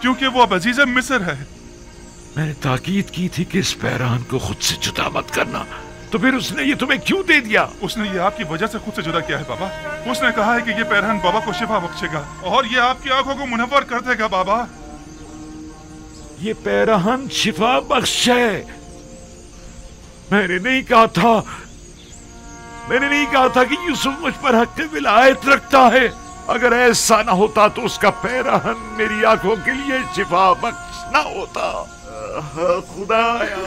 क्योंकि वो अब अज़ीज़ मिस्र है। मैंने ताकीद की थी कि इस पैरान को खुद से जुदा मत करना। तो फिर उसने ये तुम्हें क्यों दे दिया? उसने ये आपकी वजह से खुद से जुदा किया है बाबा। उसने कहा है कि ये पैरहन बाबा को शिफा बख्शेगा और ये आपकी आँखों को मुनवर कर देगा बाबा। ये पैरहन शिफा बख्श। है मैंने नहीं कहा था मैंने नहीं कहा था कि यूसुफ मुझ पर हक विलायत रखता है। अगर ऐसा ना होता तो उसका पैरहन मेरी आँखों के लिए शिफा बख्श ना होता। खुदाया।